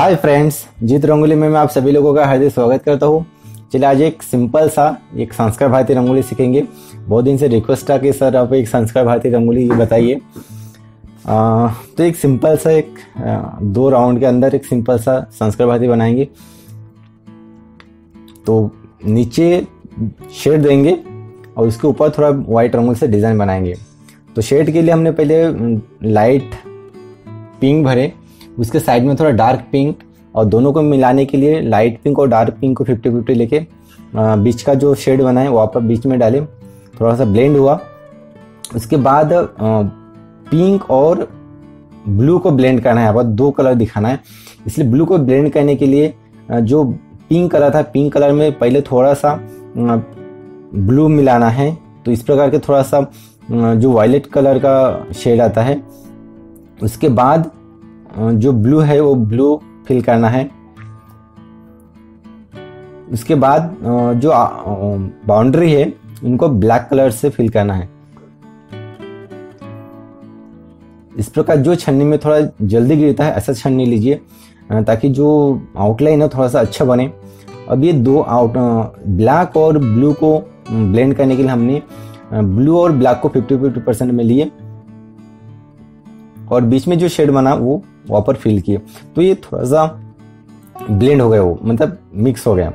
Hi friends जीत रंगोली में मैं आप सभी लोगों का हार्दिक स्वागत करता हूँ। चलिए आज एक सिंपल सा, एक संस्कार भारतीय रंगोली सीखेंगे। बहुत दिन से रिक्वेस्ट था कि सर आप एक संस्कार भारतीय रंगोली ये बताइए। तो एक सिंपल सा एक दो राउंड के अंदर एक सिंपल सा संस्कार भारती बनाएँगे। तो नीचे शेड देंगे और उसके ऊपर थोड़ा वाइट रंगोली से डिज़ाइन बनाएँगे। तो शेड के लिए हमने पहले लाइट पिंक भरे। उसके साइड में थोड़ा डार्क पिंक और दोनों को मिलाने के लिए लाइट पिंक और डार्क पिंक को फिफ्टी फिफ्टी लेके बीच का जो शेड बना है वहाँ पर बीच में डालें। थोड़ा सा ब्लेंड हुआ। उसके बाद पिंक और ब्लू को ब्लेंड करना है। पर दो कलर दिखाना है। इसलिए ब्लू को ब्लेंड करने के लिए जो पिंक कलर था पिंक कलर में पहले थोड़ा सा ब्लू मिलाना है। तो इस प्रकार के थोड़ा सा जो वायलेट कलर का शेड आता है। उसके बाद जो ब्लू है, वो ब्लू फिल करना है। उसके बाद जो बाउंड्री है, उनको ब्लैक कलर से फिल करना है। इस प्रकार जो छन्नी में थोड़ा जल्दी गिरता है, ऐसा छन्नी लीजिए ताकि जो आउटलाइन है थोड़ा सा अच्छा बने। अब ये दो आउट ब्लैक और ब्लू को ब्लेंड करने के लिए हमने ब्लू और ब्लैक को 50 50 परसेंट में लिए। और बीच में जो शेड बना, वो वहाँ पर फिल किए। तो ये थोड़ा सा ब्लेंड हो गया वो मतलब मिक्स हो गया।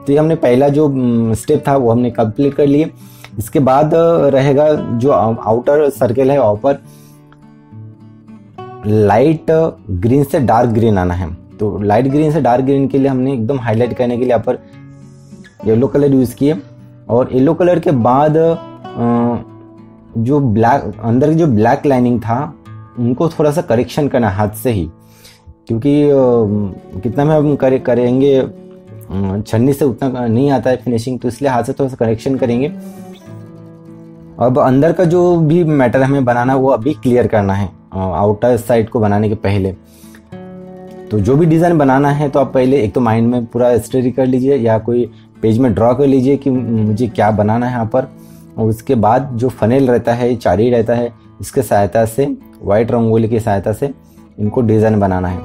तो ये हमने पहला जो स्टेप था वो हमने कंप्लीट कर लिए। इसके बाद रहेगा जो आउटर सर्कल है वहाँ पर लाइट ग्रीन से डार्क ग्रीन आना है। तो लाइट ग्रीन से डार्क ग्रीन के लिए हमने एकदम हाईलाइट करने के लिए यहाँ पर येलो कलर यूज़ किए। और येलो कलर के बाद जो ब्लैक अंदर की जो ब्लैक लाइनिंग था, उनको थोड़ा सा करेक्शन करना हाथ से ही। क्योंकि कितना में हम करे, करेंगे छन्नी से उतना नहीं आता है फिनिशिंग तो इसलिए हाथ से थोड़ा सा करेक्शन करेंगे। अब अंदर का जो भी मैटर हमें बनाना है वो अभी क्लियर करना है आउटर साइड को बनाने के पहले। तो जो भी डिज़ाइन बनाना है तो आप पहले एक तो माइंड में पूरा स्टडी कर लीजिए, या कोई पेज में ड्रॉ कर लीजिए कि मुझे क्या बनाना है यहाँ पर। और उसके बाद जो फनेल रहता है चारी रहता है इसके सहायता से वाइट रंगोली की सहायता से इनको डिज़ाइन बनाना है।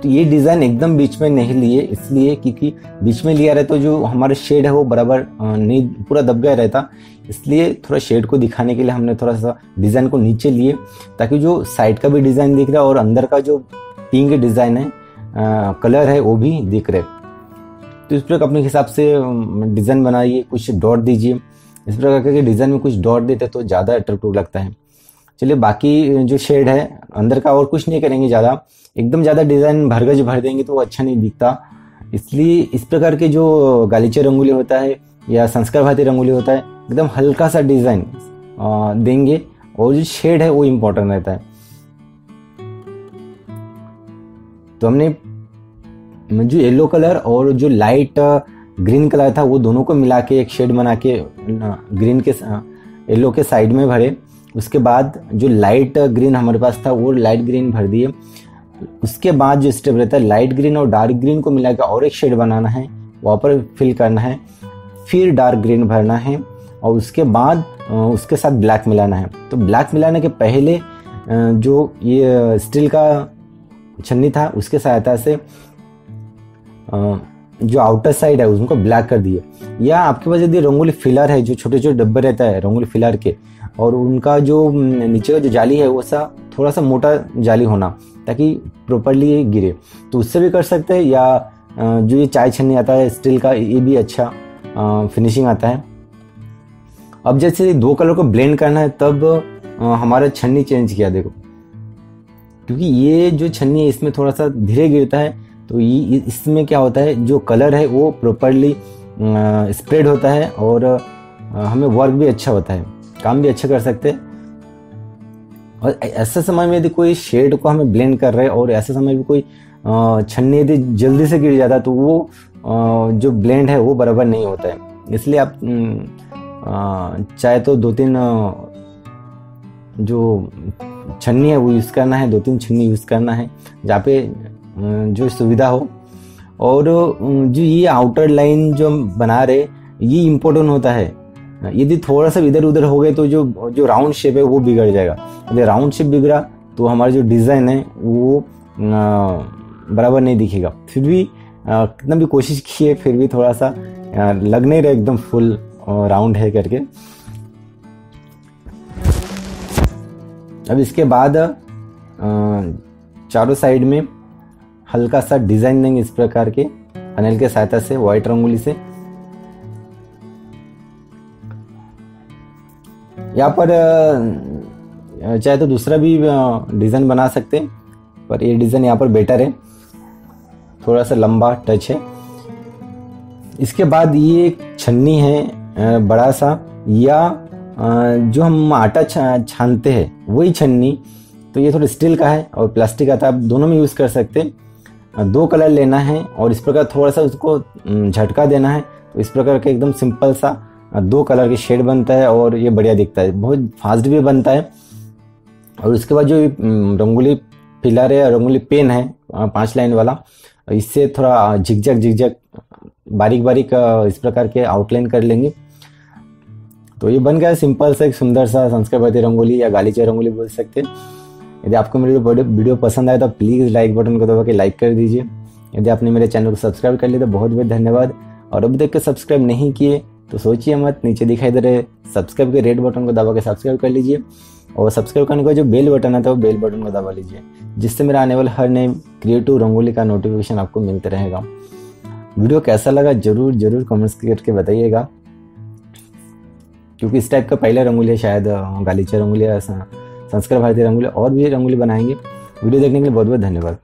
तो ये डिज़ाइन एकदम बीच में नहीं लिए इसलिए क्योंकि बीच में लिया रहे तो जो हमारे शेड है वो बराबर नहीं पूरा दब गया रहता। इसलिए थोड़ा शेड को दिखाने के लिए हमने थोड़ा सा डिज़ाइन को नीचे लिए ताकि जो साइड का भी डिज़ाइन दिख रहा है और अंदर का जो पिंक डिज़ाइन है आ, कलर है वो भी दिख रहे। तो इस प्रकार अपने हिसाब से डिज़ाइन बनाइए, कुछ डॉट दीजिए। इस प्रकार के डिज़ाइन में कुछ डॉट देते तो ज़्यादा अट्रैक्टिव लगता है। चलिए, बाकी जो शेड है, अंदर का और कुछ नहीं करेंगे ज़्यादा। एकदम ज़्यादा डिज़ाइन भरगज भर देंगे तो वो अच्छा नहीं दिखता। इसलिए इस प्रकार के जो गालीचे रंगोली होता है, या संस्कार भारतीय रंगोली होता है, एकदम हल्का सा डिज़ाइन देंगे। और जो शेड है, वो इम्पोर्टेंट रहता है। तो हमने जो येलो कलर और जो लाइट ग्रीन कलर था, वो दोनों को मिला के एक शेड बना के ग्रीन के येलो के साइड में भरे। उसके बाद जो लाइट ग्रीन हमारे पास था, वो लाइट ग्रीन भर दिए। उसके बाद जो स्टेप रहता है लाइट ग्रीन और डार्क ग्रीन को मिला के और एक शेड बनाना है, वहाँ पर फिल करना है, फिर डार्क ग्रीन भरना है और उसके बाद उसके साथ ब्लैक मिलाना है। तो ब्लैक मिलाने के पहले जो ये स्टील का छन्नी था, उसके सहायता से जो आउटर साइड है, उसको ब्लैक कर दिए। या आपके पास यदि रंगोली फिलर है, जो छोटे छोटे डब्बे रहता है, रंगोली फिलर के, और उनका जो नीचे का जो जाली है, वो सा थोड़ा सा मोटा जाली होना, ताकि प्रॉपरली गिरे। तो उससे भी कर सकते हैं, या जो ये चाय छन्नी आता है स्टील का, ये भी अच्छा फिनिशिंग आता है। अब जैसे दो कलर को ब्लेंड करना है, तब हमारा छन्नी चेंज किया, देखो। क्योंकि ये जो छन्नी है, इसमें थोड़ा सा धीरे गिरता है तो ये इसमें क्या होता है, जो कलर है वो प्रॉपरली स्प्रेड होता है और हमें वर्क भी अच्छा होता है, काम भी अच्छा कर सकते हैं। और ऐसे समय में यदि कोई शेड को हमें ब्लेंड कर रहे हैं और ऐसे समय में कोई छन्नी यदि जल्दी से गिर जाता है तो वो जो ब्लेंड है वो बराबर नहीं होता है। इसलिए आप चाहे तो दो तीन जो छन्नी है वो यूज़ करना है, दो तीन छन्नी यूज़ करना है, जहाँ पे जो सुविधा हो। और जो ये आउटर लाइन जो हम बना रहे, ये इम्पोर्टेंट होता है। यदि थोड़ा सा इधर उधर हो गए तो जो जो राउंड शेप है वो बिगड़ जाएगा। यदि राउंड शेप बिगड़ा तो हमारा जो डिज़ाइन है, वो बराबर नहीं दिखेगा। फिर भी कितना भी कोशिश की है फिर भी थोड़ा सा लग नहीं रहा एकदम फुल राउंड है करके। अब इसके बाद चारों साइड में हल्का सा डिज़ाइन देंगे इस प्रकार के फनल के सहायता से व्हाइट रंगोली से। यहाँ पर चाहे तो दूसरा भी डिज़ाइन बना सकते हैं, पर ये डिज़ाइन यहाँ पर बेटर है। थोड़ा सा लंबा टच है। इसके बाद ये एक छन्नी है बड़ा सा, या जो हम आटा छानते हैं, वही छन्नी तो ये थोड़ा स्टील का है और प्लास्टिक का था, आप दोनों में यूज़ कर सकते हैं। दो कलर लेना है और इस प्रकार थोड़ा सा उसको झटका देना है। तो इस प्रकार का एकदम सिंपल सा दो कलर के शेड बनता है और ये बढ़िया दिखता है। बहुत फास्ट भी बनता है। और उसके बाद जो रंगोली पिलर है, रंगोली पेन है पाँच लाइन वाला, इससे थोड़ा झिकझक झिकझक, बारीक बारीक इस प्रकार के आउटलाइन कर लेंगे। तो ये बन गया सिंपल सा, एक सुंदर सा संस्कार रंगोली या गालीचा रंगोली बोल सकते हैं। यदि आपको मेरी वीडियो पसंद आए तो प्लीज़ लाइक बटन को दबा के लाइक कर दीजिए। यदि आपने मेरे चैनल को सब्सक्राइब कर लिया तो बहुत बहुत धन्यवाद। और अभी तक के सब्सक्राइब नहीं किए तो सोचिए मत, नीचे दिखाई दे रहे सब्सक्राइब के रेड बटन को दबा के सब्सक्राइब कर लीजिए। और सब्सक्राइब करने का जो बेल बटन है तो वो बेल बटन को दबा लीजिए, जिससे मेरा आने वाला हर नए क्रिएटिव रंगोली का नोटिफिकेशन आपको मिलते रहेगा। वीडियो कैसा लगा ज़रूर ज़रूर कमेंट्स करके बताइएगा। क्योंकि इस टाइप का पहला रंगोली है, शायद गालीचा रंगोली संस्कार भारतीय रंगोली और भी रंगोली बनाएँगे। वीडियो देखने के लिए बहुत बहुत धन्यवाद।